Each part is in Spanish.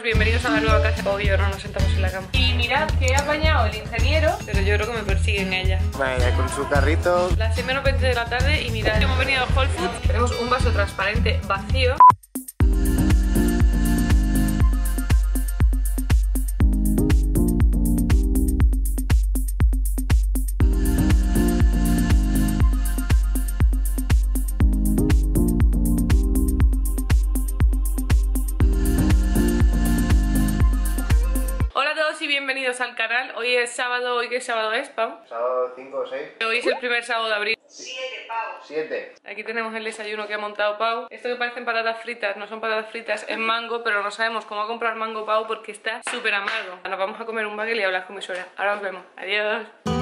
Pues bienvenidos a la nueva casa. Hoy ahora nos sentamos en la cama. Y mirad que he apañado el ingeniero, pero yo creo que me persiguen ella. Vaya, con su carrito. Las 6 menos 20 de la tarde y mirad, hemos venido a Whole Foods. Tenemos un vaso transparente vacío. Qué sábado es, Pau? Sábado 5 o 6. Hoy es el primer sábado de abril. 7. Aquí tenemos el desayuno que ha montado Pau. Esto que parecen patatas fritas, no son patatas fritas, es mango, pero no sabemos cómo comprar mango Pau porque está súper amargo. Nos vamos a comer un bagel y hablar con mi suegra. Ahora nos vemos. Adiós.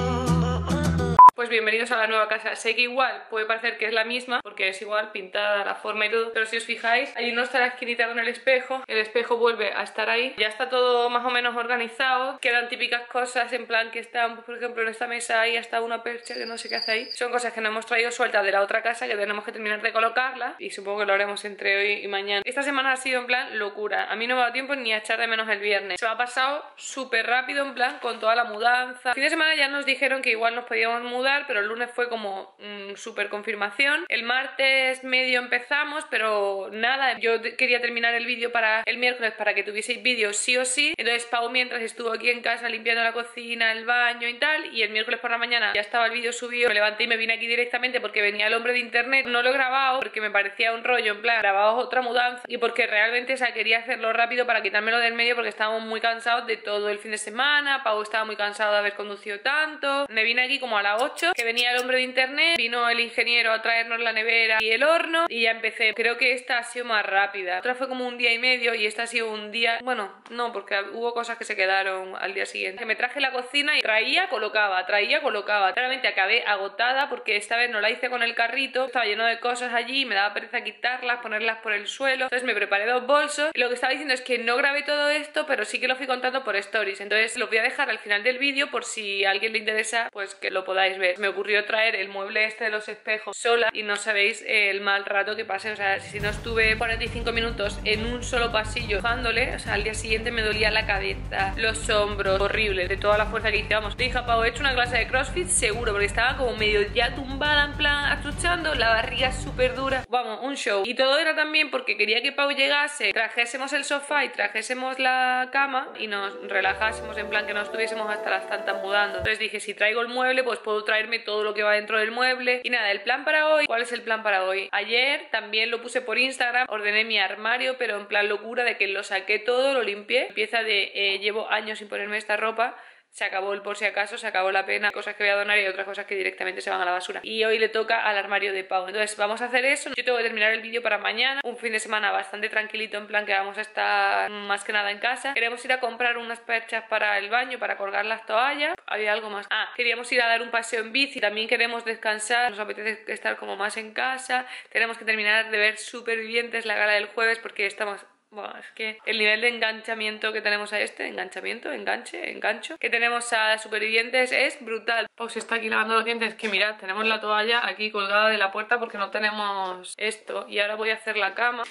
Pues bienvenidos a la nueva casa. Sé que igual puede parecer que es la misma, porque es igual pintada, la forma y todo, pero si os fijáis, ahí no está la esquinita con el espejo, el espejo vuelve a estar ahí, ya está todo más o menos organizado, quedan típicas cosas en plan que están, pues, por ejemplo, en esta mesa ahí hasta una percha que no sé qué hace ahí. Son cosas que no hemos traído sueltas de la otra casa que tenemos que terminar de colocarla y supongo que lo haremos entre hoy y mañana. Esta semana ha sido en plan locura. A mí no me ha dado tiempo ni a echar de menos el viernes. Se me ha pasado súper rápido en plan con toda la mudanza. fin de semana ya nos dijeron que igual nos podíamos mudar, pero el lunes fue como mm, súper confirmación. El martes medio empezamos, pero nada, yo quería terminar el vídeo para el miércoles para que tuvieseis vídeo sí o sí. Entonces Pau mientras estuvo aquí en casa limpiando la cocina, el baño y tal, y el miércoles por la mañana ya estaba el vídeo subido. Me levanté y me vine aquí directamente porque venía el hombre de internet. No lo he grabado porque me parecía un rollo, en plan, grabado otra mudanza y porque realmente o sea, quería hacerlo rápido para quitármelo del medio porque estábamos muy cansados de todo el fin de semana. Pau estaba muy cansado de haber conducido tanto. Me vine aquí como a las 8, que venía el hombre de internet, vino el ingeniero a traernos la nevera y el horno y ya empecé. Creo que esta ha sido más rápida. Otra fue como un día y medio y esta ha sido un día, bueno, no, porque hubo cosas que se quedaron al día siguiente. Que me traje la cocina y traía, colocaba, traía, colocaba. Claramente acabé agotada porque esta vez no la hice con el carrito, estaba lleno de cosas allí, me daba pereza quitarlas, ponerlas por el suelo. Entonces me preparé dos bolsos y lo que estaba diciendo es que no grabé todo esto, pero sí que lo fui contando por stories. Entonces lo voy a dejar al final del vídeo por si a alguien le interesa, pues que lo podáis ver. Me ocurrió traer el mueble este de los espejos sola y no sabéis el mal rato que pasé. O sea, si no estuve 45 minutos en un solo pasillo jugándole, o sea, al día siguiente me dolía la cabeza, los hombros, horrible, de toda la fuerza que hice. Vamos, le dije a Pau, he hecho una clase de CrossFit seguro, porque estaba como medio ya tumbada, en plan, atruchando, la barriga súper dura. Vamos, un show. Y todo era también porque quería que Pau llegase, trajésemos el sofá y trajésemos la cama y nos relajásemos, en plan que no estuviésemos hasta las tantas mudando. Entonces dije, si traigo el mueble, pues puedo todo lo que va dentro del mueble. Y nada, el plan para hoy, ¿cuál es el plan para hoy? Ayer también lo puse por Instagram, ordené mi armario, pero en plan locura de que lo saqué todo, lo limpié. Empieza de eh, llevo años sin ponerme esta ropa. Se acabó el por si acaso, se acabó la pena, cosas que voy a donar y otras cosas que directamente se van a la basura. Y hoy le toca al armario de Pau. Entonces vamos a hacer eso. Yo tengo que terminar el vídeo para mañana. Un fin de semana bastante tranquilito, en plan que vamos a estar más que nada en casa. Queremos ir a comprar unas perchas para el baño, para colgar las toallas. Había algo más. Ah, queríamos ir a dar un paseo en bici. También queremos descansar. Nos apetece estar como más en casa. Tenemos que terminar de ver Supervivientes la gala del jueves porque estamos bueno, es que el nivel de enganchamiento que tenemos a este, enganchamiento, enganche, engancho, que tenemos a supervivientes es brutal. Se está aquí lavando los dientes, que mirad, tenemos la toalla aquí colgada de la puerta porque no tenemos esto. Y ahora voy a hacer la cama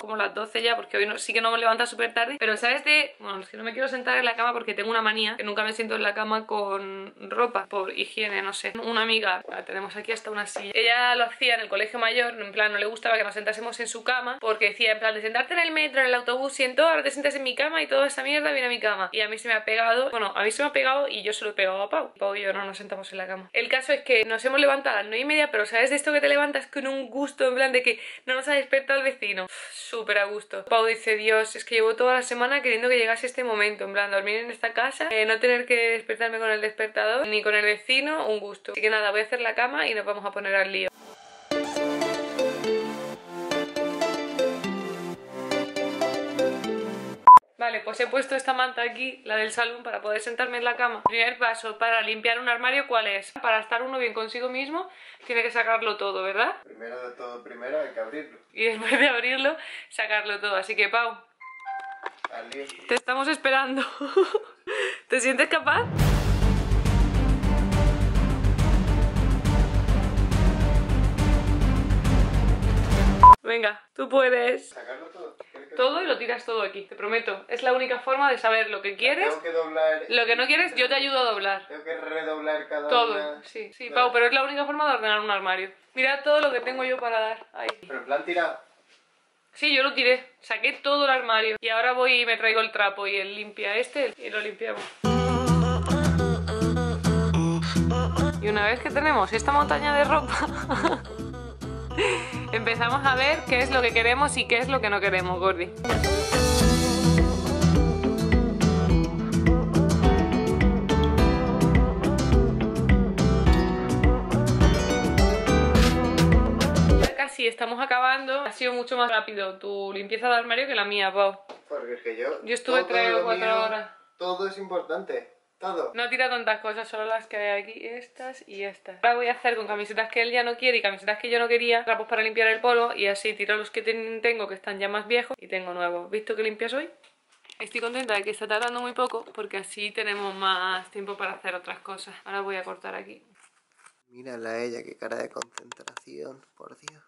como las 12 ya, porque hoy no- sí que no me levanta súper tarde. Pero ¿sabes de...? Bueno, es que no me quiero sentar en la cama porque tengo una manía, que nunca me siento en la cama con ropa, por higiene, no sé. Una amiga, la tenemos aquí hasta una silla. Ella lo hacía en el colegio mayor, en plan, no le gustaba que nos sentásemos en su cama, porque decía, en plan, de sentarte en el metro, en el autobús todo, ahora te sientas en mi cama y toda esa mierda viene a mi cama. Y a mí se me ha pegado, bueno, a mí se me ha pegado y yo se lo he pegado a Pau. Pau y yo no nos sentamos en la cama. El caso es que nos hemos levantado a las 9 y media, pero ¿sabes de esto que te levantas con un gusto, en plan, de que no nos ha despertado el vecino? Uf, Súper a gusto. Pau dice, Dios, es que llevo toda la semana queriendo que llegase este momento, en plan, dormir en esta casa, eh, no tener que despertarme con el despertador, ni con el vecino, un gusto. Así que nada, voy a hacer la cama y nos vamos a poner al lío. Vale, pues he puesto esta manta aquí, la del salón, para poder sentarme en la cama. Primer paso para limpiar un armario, ¿cuál es? Para estar uno bien consigo mismo, tiene que sacarlo todo, ¿verdad? Primero de todo, primero hay que abrirlo. Y después de abrirlo, sacarlo todo. Así que, Pau, te estamos esperando. ¿Te sientes capaz? Venga, tú puedes. Sacarlo todo. ¿Quieres que todo y lo tiras todo aquí, te prometo. Es la única forma de saber lo que quieres, Tengo que doblar. lo que no quieres, yo te ayudo a doblar. Tengo que redoblar cada Todo, una. sí, sí. Pau, pero es la única forma de ordenar un armario. Mira todo lo que tengo yo para dar ahí. Pero en plan tirado. Sí, yo lo tiré, saqué todo el armario y ahora voy y me traigo el trapo y él limpia este y lo limpiamos. Y una vez que tenemos esta montaña de ropa, empezamos a ver qué es lo que queremos y qué es lo que no queremos, Gordi. Ya Casi estamos acabando. Ha sido mucho más rápido tu limpieza de armario que la mía, Pau. Porque es que yo. Yo estuve todo tres o lo cuatro mío, horas. Todo es importante. Todo. No tira tantas cosas, solo las que hay aquí, estas y estas. Ahora voy a hacer con camisetas que él ya no quiere y camisetas que yo no quería, trapos para limpiar el polvo y así tiro los que ten- tengo que están ya más viejos y tengo nuevos. ¿Visto que limpias hoy? Estoy contenta de que está tardando muy poco porque así tenemos más tiempo para hacer otras cosas. Ahora voy a cortar aquí. Mírala a ella, qué cara de concentración, por Dios.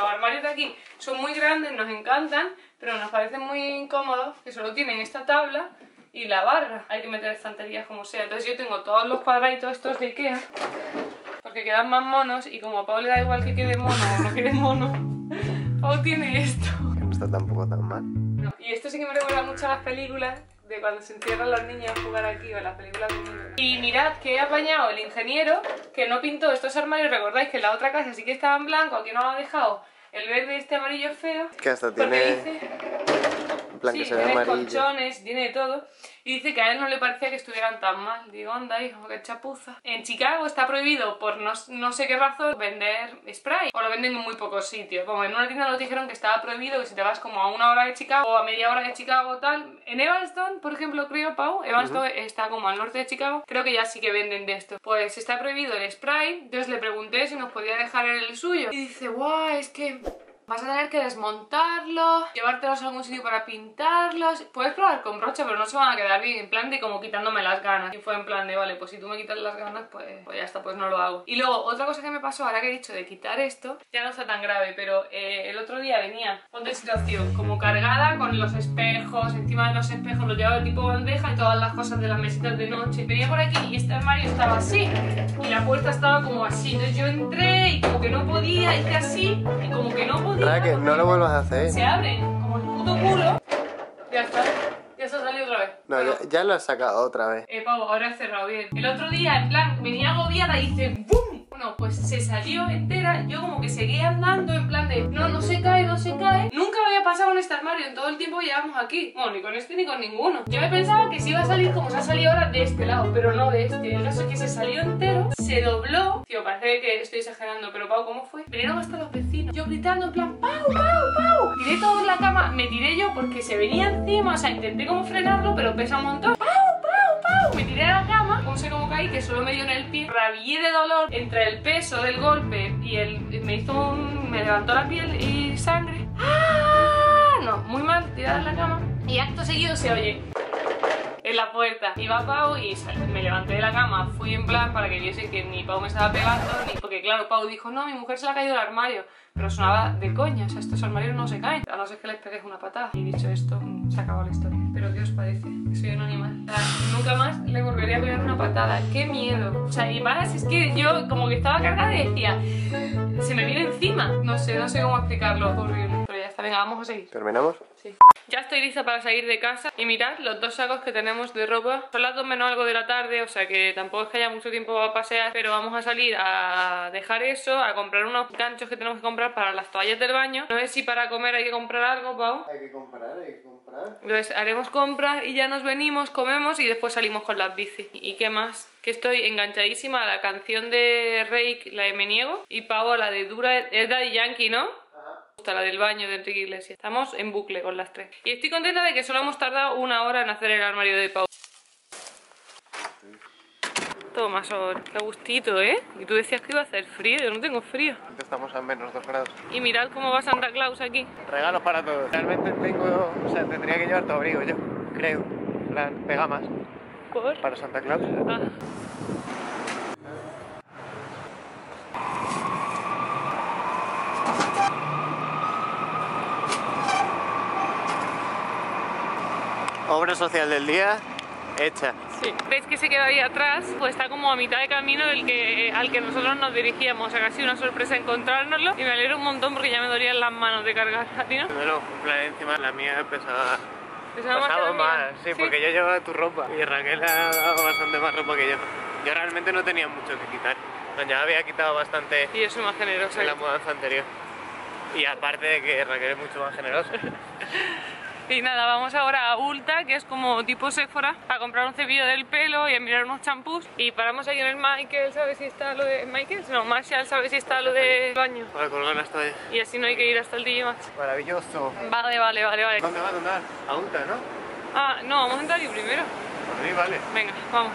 Los armarios de aquí son muy grandes, nos encantan, pero nos parecen muy incómodos que solo tienen esta tabla y la barra. Hay que meter estanterías como sea. Entonces yo tengo todos los cuadraditos estos de Ikea porque quedan más monos y como a Pau le da igual que quede mono o no quede mono, Pau tiene esto. Que no está tampoco tan mal. No, Y esto sí que me recuerda mucho a las películas de cuando se encierran los niños a jugar aquí o a las películas de. Y mirad que he apañado el ingeniero que no pintó estos armarios. Recordáis que en la otra casa sí que estaban blancos, aquí no lo ha dejado. El verde este amarillo feo. Que hasta Porque tiene. dice, En sí, tiene amarillo. colchones, tiene de todo. Y dice que a él no le parecía que estuvieran tan mal. Digo, anda, hijo, qué chapuza. En Chicago está prohibido, por no, no sé qué razón, vender spray. O lo venden en muy pocos sitios. Como en una tienda nos dijeron que estaba prohibido, que si te vas como a una hora de Chicago o a media hora de Chicago o tal. En Evanston, por ejemplo, creo, Pau, Evanston está como al norte de Chicago, creo que ya sí que venden de esto. Pues está prohibido el spray. Entonces le pregunté si nos podía dejar el suyo. Y dice, guau, es que Vas a tener que desmontarlos, llevártelos a algún sitio para pintarlos. Puedes probar con brocha, pero no se van a quedar bien. En plan de como quitándome las ganas. Y fue en plan de, vale, pues si tú me quitas las ganas, pues, pues ya está, pues no lo hago. Y luego, otra cosa que me pasó, ahora que he dicho de quitar esto, ya no está tan grave, pero eh, el otro día venía, ponte situación, como cargada con los espejos, encima de los espejos los llevaba tipo bandeja y todas las cosas de las mesitas de noche. Venía por aquí y este armario estaba así. Y la puerta estaba como así. Entonces yo entré y como que no podía, hice así. Y como que no podía. No lo vuelvas a hacer. Se abre como el puto culo. Ya está. Ya se ha salido otra vez. No, ya, ya lo has sacado otra vez. eh, Pau, ahora he cerrado bien. El otro día, en plan, venía agobiada y hice ¡BUM! Bueno, pues se salió entera. Yo como que seguía andando en plan de no, no se cae, no se cae. Nunca había pasado en este armario en todo el tiempo que llevamos aquí. Bueno, ni con este ni con ninguno. Yo me pensaba que se iba a salir como se ha salido ahora de este lado, pero no de este. El caso es que se salió entero, se dobló. Tío, parece que estoy exagerando, pero Pau, ¿cómo fue? Vinieron hasta los vecinos. Yo gritando en plan ¡Pau, Pau, Pau! Tiré todo en la cama, me tiré yo porque se venía encima. O sea, intenté como frenarlo, pero pesa un montón. ¡Pau, Pau, Pau! Me tiré a la cama, no sé cómo caí, que solo me dio en el pie. Rabié de dolor entre el peso del golpe y el. Me hizo un. Me levantó la piel y sangre. ¡Ah! No, muy mal, tirada en la cama. Y acto seguido se oye en la puerta. Iba Pau y me levanté de la cama, fui en plan para que viese que ni Pau me estaba pegando, ni porque claro, Pau dijo, no, mi mujer se le ha caído el armario. Pero sonaba de coña, o sea, estos armarios no se caen, a no ser que les pegues una patada. Y dicho esto, se acabó la historia. ¿Pero qué os parece? Soy un animal. Nunca más le volvería a pegar una patada. ¡Qué miedo! O sea, y más es que yo como que estaba cargada y decía, se me viene encima. No sé, no sé cómo explicarlo. Está, venga, vamos a seguir. ¿Terminamos? Sí. Ya estoy lista para salir de casa y mirad los dos sacos que tenemos de ropa. Son las dos menos algo de la tarde, o sea que tampoco es que haya mucho tiempo para pasear, pero vamos a salir a dejar eso, a comprar unos ganchos que tenemos que comprar para las toallas del baño. No sé si para comer hay que comprar algo, Pau. Hay que comprar, hay que comprar. Entonces haremos compras y ya nos venimos, comemos y después salimos con las bicis. ¿Y qué más? Que estoy enganchadísima a la canción de Rake, la de Me Niego, y Pau a la de Dura, es Daddy Yankee, ¿no? Gusta la del baño de Enrique Iglesias. Estamos en bucle con las tres. Y estoy contenta de que solo hemos tardado una hora en hacer el armario de Pau. Toma, Sol, qué gustito, ¿eh? Y tú decías que iba a hacer frío, yo no tengo frío. Estamos a menos 2 grados. Y mirad cómo va Santa Claus aquí. Regalos para todos. Realmente tengo, o sea, tendría que llevar tu abrigo yo, creo. En plan, pegamas ¿Por? para Santa Claus. Ah. Obra social del día hecha. Sí. ¿Veis que se queda ahí atrás? Pues está como a mitad de camino del que, al que nosotros nos dirigíamos. O sea, sido una sorpresa encontrárnoslo y me alegro un montón porque ya me dolían las manos de cargar. ¿A ti no? Bueno, en plan, encima la mía pesaba Pesaba la más, sí, porque yo llevaba tu ropa y Raquel ha dado bastante más ropa que yo. Yo realmente no tenía mucho que quitar. Ya había quitado bastante Y yo soy más generosa. en la mudanza anterior. Y aparte de que Raquel es mucho más generosa. Y nada, vamos ahora a Ulta, que es como tipo Sephora, a comprar un cepillo del pelo y a mirar unos champús. Y paramos ahí en el Michael, ¿sabes si está lo de... ¿Michael? No, Marshall, ¿sabes si está lo del baño? Para colgar las toallas. Y así no hay que ir hasta el Maxx. Maravilloso. Vale, vale, vale, vale. ¿Dónde va? ¿Dónde va? A Ulta, ¿no? Ah, no, vamos a entrar ahí primero. Por ahí, vale. Venga, vamos.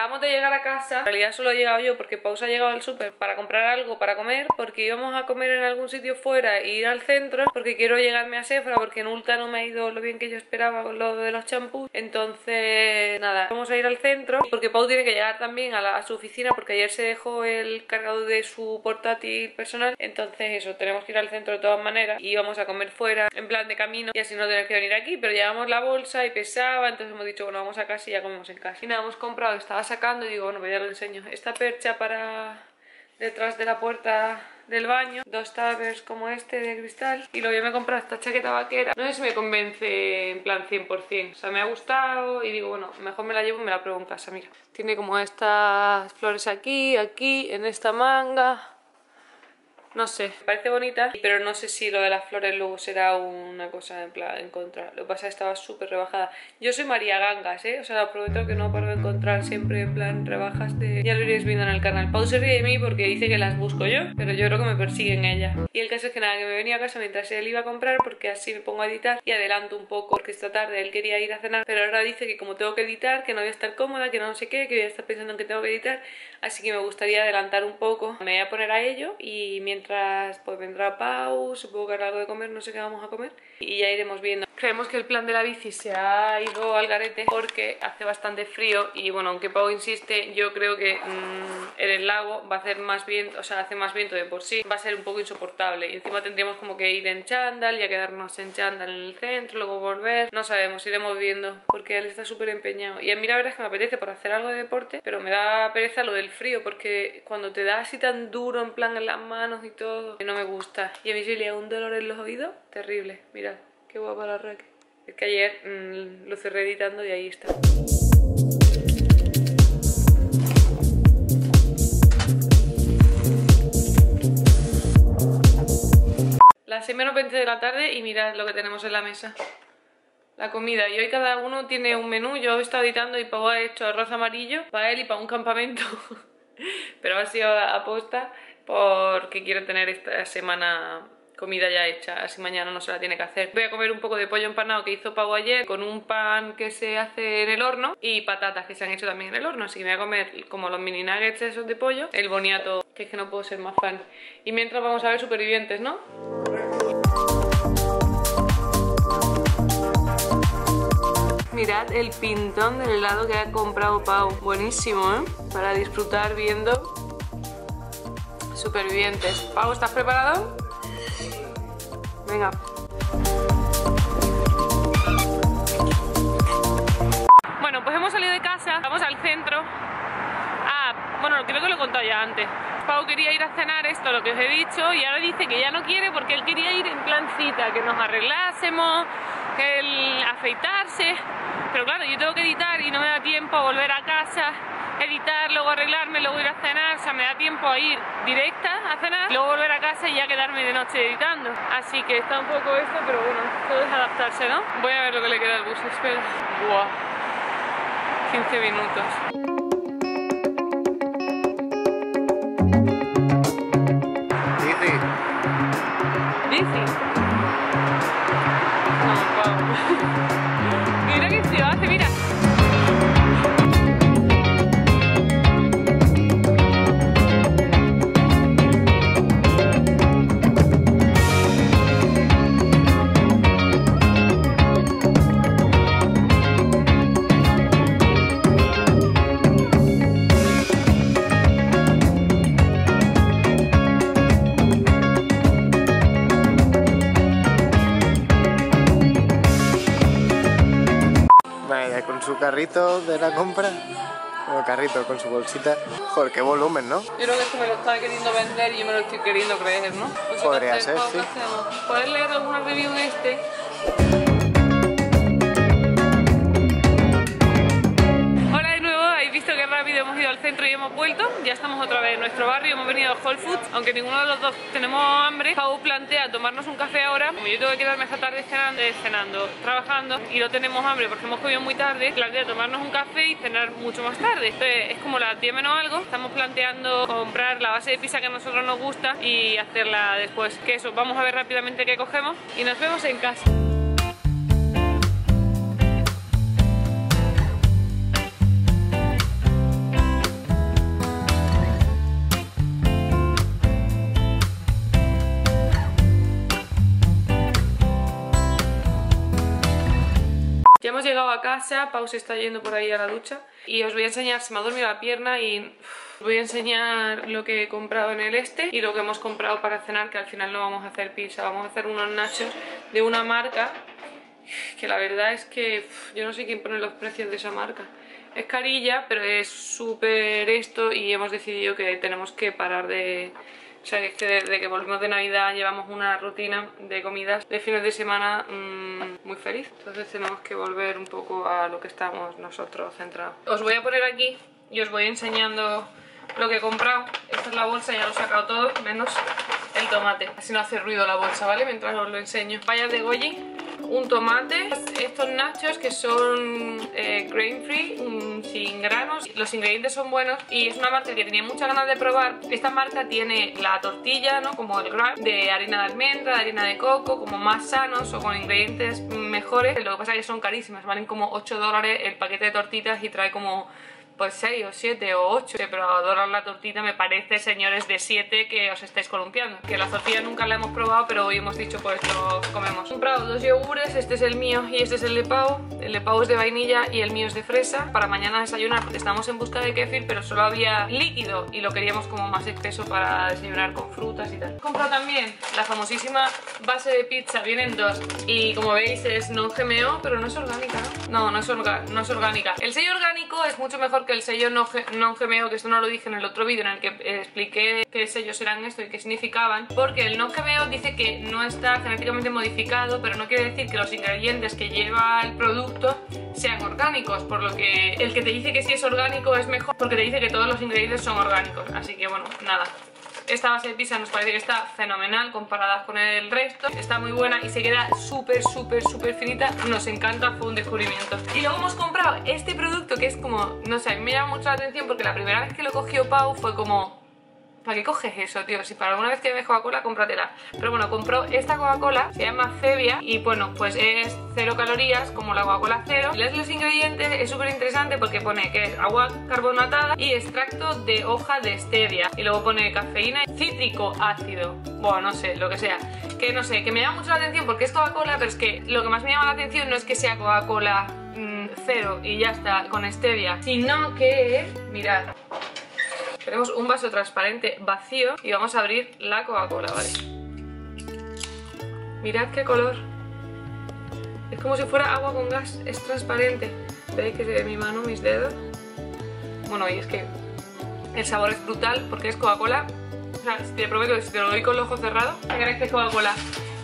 Acabamos de llegar a casa, en realidad solo he llegado yo porque Pausa ha llegado al súper para comprar algo para comer, porque íbamos a comer en algún sitio fuera e ir al centro, porque quiero llegarme a Sephora, porque en Ulta no me ha ido lo bien que yo esperaba con lo de los champús, entonces nada, vamos a ir al centro, porque Pau tiene que llegar también a, su oficina, porque ayer se dejó el cargado de su portátil personal, entonces eso, tenemos que ir al centro de todas maneras y vamos a comer fuera, en plan de camino, y así no tenemos que venir aquí, pero llevamos la bolsa y pesaba, entonces hemos dicho, bueno, vamos a casa y ya comemos en casa. Y nada, hemos comprado, estaba sacando y digo, bueno, pues ya lo enseño, esta percha para detrás de la puerta del baño, dos tabers como este de cristal y luego yo me he comprado esta chaqueta vaquera. No sé si me convence en plan 100%, o sea, me ha gustado y digo, bueno, mejor me la llevo y me la pruebo en casa, mira. Tiene como estas flores aquí, aquí, en esta manga. No sé, parece bonita, pero no sé si lo de las flores luego será una cosa en plan en contra. Lo que pasa es que estaba súper rebajada. Yo soy María Gangas, ¿eh? O sea, aprovecho que no paro de encontrar siempre en plan rebajas de... Ya lo iréis viendo en el canal. Pau se ríe de mí porque dice que las busco yo, pero yo creo que me persiguen ella. Y el caso es que nada, que me venía a casa mientras él iba a comprar porque así me pongo a editar y adelanto un poco porque esta tarde él quería ir a cenar, pero ahora dice que como tengo que editar, que no voy a estar cómoda, que no sé qué, que voy a estar pensando en que tengo que editar, así que me gustaría adelantar un poco. Me voy a poner a ello y mientras pues vendrá Pau, supongo que hará algo de comer, no sé qué vamos a comer y ya iremos viendo. Creemos que el plan de la bici se ha ido al garete porque hace bastante frío y bueno, aunque Pau insiste, yo creo que mm, en el lago va a hacer más viento, o sea, hace más viento de por sí, va a ser un poco insoportable. Y encima tendríamos como que ir en chándal y a quedarnos en chándal en el centro, luego volver, no sabemos, iremos viendo porque él está súper empeñado. Y a mí la verdad es que me apetece por hacer algo de deporte, pero me da pereza lo del frío porque cuando te da así tan duro en plan en las manos y todo, no me gusta. Y a mí se le da un dolor en los oídos terrible, mirad, qué guapa la Raquel. Es que ayer mm, lo cerré editando y ahí está. Las 6 menos 20 de la tarde y mirad lo que tenemos en la mesa. La comida. Y hoy cada uno tiene un menú. Yo he estado editando y Pau ha hecho arroz amarillo para él y para un campamento. Pero ha sido a posta porque quiero tener esta semana comida ya hecha, así mañana no se la tiene que hacer. Voy a comer un poco de pollo empanado que hizo Pau ayer con un pan que se hace en el horno y patatas que se han hecho también en el horno, así que me voy a comer como los mini nuggets esos de pollo, el boniato, que es que no puedo ser más fan. Y mientras vamos a ver supervivientes, ¿no? Mirad el pintón del helado que ha comprado Pau. Buenísimo, ¿eh? Para disfrutar viendo supervivientes. Pau, ¿estás preparado? Venga. Bueno, pues hemos salido de casa, vamos al centro. Ah, bueno, creo que lo he contado ya antes. Pau quería ir a cenar esto, lo que os he dicho, y ahora dice que ya no quiere porque él quería ir en plan cita, que nos arreglásemos, que él afeitarse. Pero claro, yo tengo que editar y no me da tiempo a volver a casa, editar, luego arreglarme, luego ir a cenar. O sea, me da tiempo a ir directa a cenar, luego volver a casa y ya quedarme de noche editando. Así que está un poco esto, pero bueno, todo es adaptarse, ¿no? Voy a ver lo que le queda al bus, espera. Buah. 15 minutos. Carrito de la compra. Bueno, carrito con su bolsita. Joder, qué volumen, ¿no? Yo creo que esto me lo está queriendo vender y yo me lo estoy queriendo creer, ¿no? Pues Podría ser, ¿cómo sí. ¿Puedes leer alguna review de este? Hemos ido al centro y hemos vuelto. Ya estamos otra vez en nuestro barrio, hemos venido a Whole Foods. Aunque ninguno de los dos tenemos hambre, Pau plantea tomarnos un café ahora. Como yo tengo que quedarme esta tarde cenando, eh, trabajando y no tenemos hambre porque hemos comido muy tarde, plantea tomarnos un café y cenar mucho más tarde. Entonces es como las 10 menos algo. Estamos planteando comprar la base de pizza que a nosotros nos gusta y hacerla después. Que eso, vamos a ver rápidamente qué cogemos y nos vemos en casa. Casa, Pau está yendo por ahí a la ducha y os voy a enseñar, se me ha dormido la pierna y os voy a enseñar lo que he comprado en el este y lo que hemos comprado para cenar, que al final no vamos a hacer pizza, vamos a hacer unos nachos de una marca que la verdad es que yo no sé quién pone los precios de esa marca. Es carilla, pero es súper esto y hemos decidido que tenemos que parar de... O sea, es que desde que volvimos de Navidad llevamos una rutina de comidas de fines de semana mm, muy feliz. Entonces tenemos que volver un poco a lo que estamos nosotros centrados. Os voy a poner aquí y os voy enseñando lo que he comprado. Esta es la bolsa, ya lo he sacado todo, menos el tomate. Así no hace ruido la bolsa, ¿vale? Mientras os lo enseño. Vaya de goji, un tomate, estos nachos que son eh, grain free, mm, sin granos. Los ingredientes son buenos y es una marca que tenía muchas ganas de probar. Esta marca tiene la tortilla, ¿no? Como el gran, de harina de almendra, de harina de coco, como más sanos o con ingredientes mejores. Lo que pasa es que son carísimas, valen como 8 dólares el paquete de tortitas y trae como pues 6 o 7 o 8, pero a dólar la tortita me parece, señores de 7, que os estáis columpiando. Que la tortilla nunca la hemos probado, pero hoy hemos dicho pues esto comemos. He comprado dos yogures, este es el mío y este es el de Pau. El de Pau es de vainilla y el mío es de fresa. Para mañana desayunar, porque estamos en busca de kéfir, pero solo había líquido y lo queríamos como más espeso para desayunar con frutas y tal. He comprado también la famosísima base de pizza, vienen dos. Y como veis es no GMO, pero no es orgánica, ¿no? No, no es, orga- no es orgánica. El sello orgánico es mucho mejor que el sello no, no GMO, que esto no lo dije en el otro vídeo en el que expliqué qué sellos eran esto y qué significaban. Porque el no GMO dice que no está genéticamente modificado, pero no quiere decir que los ingredientes que lleva el producto sean orgánicos. Por lo que el que te dice que sí es orgánico es mejor porque te dice que todos los ingredientes son orgánicos. Así que bueno, nada. Esta base de pizza nos parece que está fenomenal comparada con el resto. Está muy buena y se queda súper, súper, súper finita. Nos encanta, fue un descubrimiento. Y luego hemos comprado este producto que es como, no sé, a me llama mucho la atención porque la primera vez que lo cogió Pau fue como... ¿Para qué coges eso, tío? Si para alguna vez que bebes Coca-Cola, cómpratela. Pero bueno, compró esta Coca-Cola, se llama Fevia y bueno, pues es cero calorías, como la Coca-Cola cero. Lees los ingredientes, es súper interesante porque pone que es agua carbonatada y extracto de hoja de stevia. Y luego pone cafeína, cítrico ácido. Bueno, no sé, lo que sea. Que no sé, que me llama mucho la atención porque es Coca-Cola, pero es que lo que más me llama la atención no es que sea Coca-Cola mm, cero y ya está, con stevia, sino que, mirad, tenemos un vaso transparente vacío y vamos a abrir la Coca-Cola, ¿vale? Mirad qué color. Es como si fuera agua con gas, es transparente. ¿Veis que se ve mi mano, mis dedos? Bueno, y es que el sabor es brutal porque es Coca-Cola. O sea, te prometo que si te lo doy con el ojo cerrado, te crees que es Coca-Cola.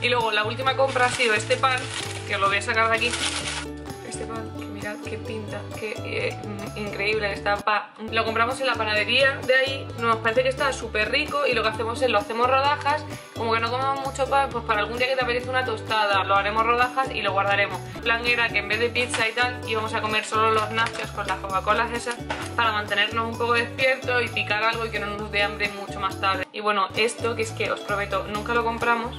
Y luego la última compra ha sido este pan, que os lo voy a sacar de aquí. Qué pinta, qué eh, mm, increíble está. Pa. Lo compramos en la panadería de ahí, nos parece que está súper rico y lo que hacemos es lo hacemos rodajas. Como que no comemos mucho pan, pues para algún día que te apetece una tostada, lo haremos rodajas y lo guardaremos. El plan era que en vez de pizza y tal, íbamos a comer solo los nachos con las Coca-Colas esas para mantenernos un poco despiertos y picar algo y que no nos dé hambre mucho más tarde. Y bueno, esto que es que os prometo, nunca lo compramos,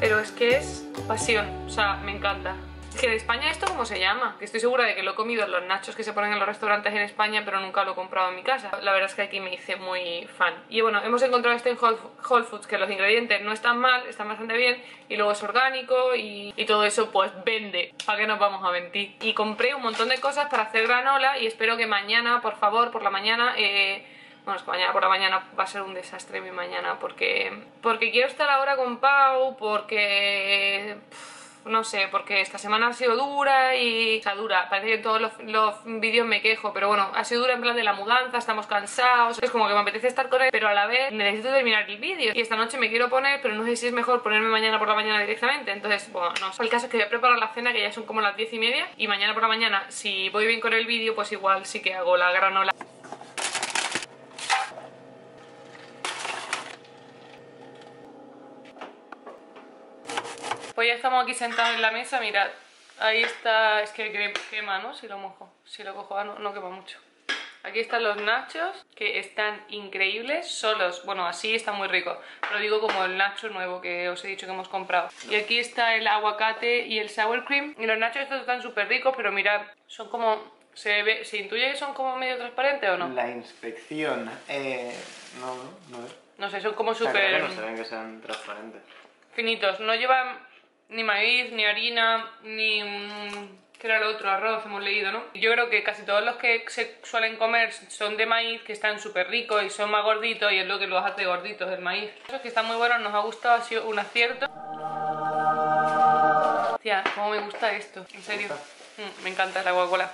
pero es que es pasión, o sea, me encanta. Que de España esto cómo se llama, que estoy segura de que lo he comido en los nachos que se ponen en los restaurantes en España, pero nunca lo he comprado en mi casa. La verdad es que aquí me hice muy fan. Y bueno, hemos encontrado este en Whole Foods, que los ingredientes no están mal, están bastante bien, y luego es orgánico y, todo eso pues vende. ¿Para qué nos vamos a mentir? Y compré un montón de cosas para hacer granola y espero que mañana, por favor, por la mañana... Eh, bueno, es que mañana por la mañana va a ser un desastre mi mañana porque, porque quiero estar ahora con Pau, porque no sé, porque esta semana ha sido dura y... O sea, dura, parece que en todos los, los vídeos me quejo, pero bueno, ha sido dura en plan de la mudanza, estamos cansados, es como que me apetece estar con él, pero a la vez necesito terminar el vídeo. Y esta noche me quiero poner, pero no sé si es mejor ponerme mañana por la mañana directamente, entonces, bueno, no sé. El caso es que voy a preparar la cena, que ya son como las 10 y media, y mañana por la mañana, si voy bien con el vídeo, pues igual sí que hago la granola. Estamos aquí sentados en la mesa, mirad. Ahí está, es que quema, ¿no? Si lo mojo, si lo cojo, ah, no, no quema mucho. Aquí están los nachos, que están increíbles, solos. Bueno, así está muy rico. Pero digo como el nacho nuevo que os he dicho que hemos comprado. Y aquí está el aguacate y el sour cream. Y los nachos estos están súper ricos, pero mirad, son como... ¿Se, ve, ¿Se intuye que son como medio transparentes o no? La inspección, eh, no, no, no. No sé, son como súper... no se ven que sean transparentes. Finitos, no llevan ni maíz, ni harina, ni... mm, ¿Qué era lo otro? Arroz, hemos leído, ¿no? Yo creo que casi todos los que se suelen comer son de maíz, que están súper ricos y son más gorditos y es lo que los hace gorditos, el maíz. Esos que están muy buenos, nos ha gustado, ha sido un acierto. Hostia, cómo me gusta esto, en serio. Mm, me encanta la Coca-Cola.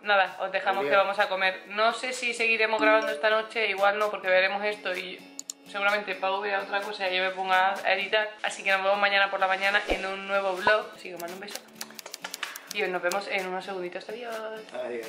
Nada, os dejamos que vamos a comer. No sé si seguiremos grabando esta noche, igual no, porque veremos esto y seguramente Pau verá otra cosa y yo me ponga a editar. Así que nos vemos mañana por la mañana en un nuevo vlog. Así que mando un beso. Y nos vemos en unos segunditos. Adiós. Adiós.